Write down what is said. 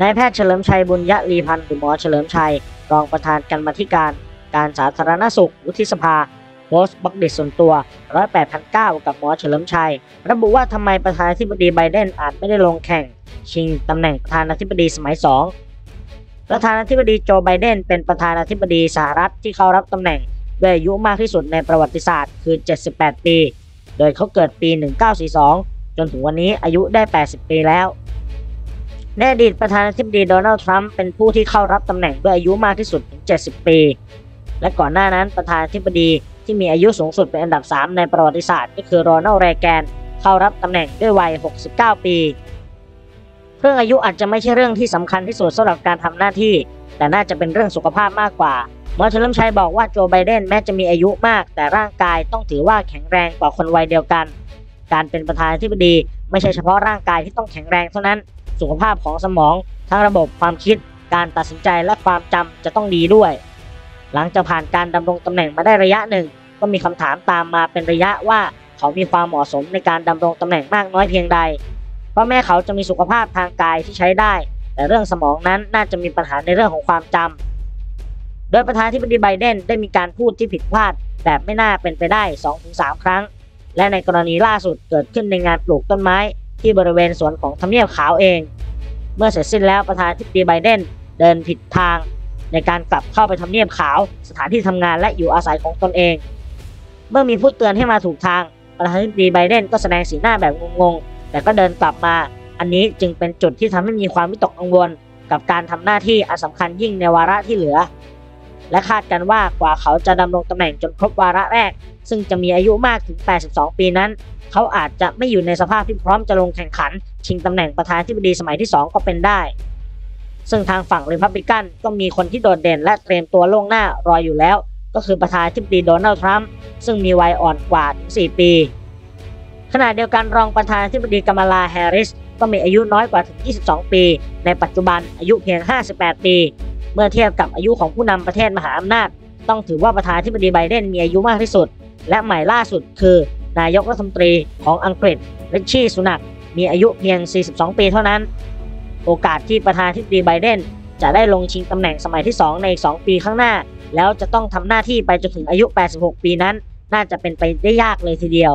นายแพทย์เฉลิมชัยบุญยะลีพันธ์หรือหมอเฉลิมชัย รองประธานการมธิการ การสาธารณสุขวุฒิสภาโพสต์บักเด็ดส่วนตัวร้อยแปดพันเก้ากับหมอเฉลิมชัย ระบุว่าทำไมประธานาธิบดีไบเดนอาจไม่ได้ลงแข่ง ชิงตำแหน่งประธานาธิบดีสมัยสองประธานาธิบดีโจไบเดนเป็นประธานาธิบดีสหรัฐที่เข้ารับตำแหน่งด้วยอายุมากที่สุดในประวัติศาสตร์คือ 78 ปี โดยเขาเกิดปี 1942 จนถึงวันนี้อายุได้ 80 ปีแล้ว ในอดีตประธานาธิบดีโดนัลด์ทรัมป์เป็นผู้ที่เข้ารับตำแหน่งด้วยอายุมากที่สุดถึง 70 ปี และก่อนหน้านั้นประธานาธิบดีที่มีอายุสูงสุดเป็นอันดับ 3 ในประวัติศาสตร์ ก็คือโรนัลด์เรแกนเข้ารับตำแหน่งด้วยวัย 69 ปีเรื่องอายุอาจจะไม่ใช่เรื่องที่สำคัญที่สุดสำหรับการทำหน้าที่ แต่น่าจะเป็นเรื่องสุขภาพมากกว่าหมอเฉลิมชัยบอกว่าโจไบเดนแม้จะมีอายุมาก แต่ร่างกายต้องถือว่าแข็งแรงกว่าคนวัยเดียวกัน การเป็นประธานาธิบดีไม่ใช่เฉพาะร่างกายที่ต้องแข็งแรงเท่านั้น สุขภาพของสมองทั้งระบบความคิด การตัดสินใจและความจำจะต้องดีด้วย หลังจากผ่านการดำรงตำแหน่งมาได้ระยะหนึ่ง ก็มีคำถามตามมาเป็นระยะว่าเขามีความเหมาะสมในการดำรงตำแหน่งมากน้อยเพียงใดเพราะแม้เขาจะมีสุขภาพทางกายที่ใช้ได้ แต่เรื่องสมองนั้นน่าจะมีปัญหาในเรื่องของความจำโดยประธานาธิบดีไบเดนได้มีการพูดที่ผิดพลาดแบบไม่น่าเป็นไปได้ 2-3 ครั้ง และในกรณีล่าสุดเกิดขึ้นในงานปลูกต้นไม้ ที่บริเวณสวนของทำเนียบขาวเอง เมื่อเสร็จสิ้นแล้วประธานาธิบดีไบเดนเดินผิดทาง ในการกลับเข้าไปทำเนียบขาว สถานที่ทำงานและอยู่อาศัยของตนเอง เมื่อมีผู้เตือนให้มาถูกทาง ประธานาธิบดีไบเดนก็แสดงสีหน้าแบบงงๆ แต่ก็เดินกลับมา อันนี้จึงเป็นจุดที่ทำให้มีความวิตกกังวล กับการทำหน้าที่อันสำคัญยิ่งในวาระที่เหลือ และคาดกันว่ากว่าเขาจะดำรงตำแหน่งจนครบวาระแรก ซึ่งจะมีอายุมากถึง 82 ปีนั้น เขาอาจจะไม่อยู่ในสภาพที่พร้อมจะลงแข่งขัน ชิงตำแหน่งประธานาธิบดีสมัยที่ 2 ก็เป็นได้ ซึ่งทางฝั่งริพับลิกันก็มีคนที่โดดเด่นและเตรียมตัวล่วงหน้ารออยู่แล้ว ก็คือประธานาธิบดีโดนัลด์ทรัมป์ซึ่งมีวัยอ่อนกว่าถึง4ปี ขณะเดียวกันรองประธานาธิบดีกัมาลาแฮร์ริสก็มีอายุน้อยกว่าถึง 22 ปี ในปัจจุบันอายุเพียง 58 ปี เมื่อเทียบกับอายุของผู้นำประเทศมหาอำนาจ ต้องถือว่าประธานาธิบดีไบเดนมีอายุมากที่สุด และใหม่ล่าสุดคือนายกรัฐมนตรีของอังกฤษริชชี่สุนักมีอายุเพียง 42 ปีเท่านั้น โอกาสที่ประธานาธิบดีไบเดนจะได้ลงชิงตำแหน่งสมัยที่ 2 ในอีก2ปีข้างหน้า แล้วจะต้องทำหน้าที่ไปจนถึงอายุ 86 ปีนั้น น่าจะเป็นไปได้ยากเลยทีเดียว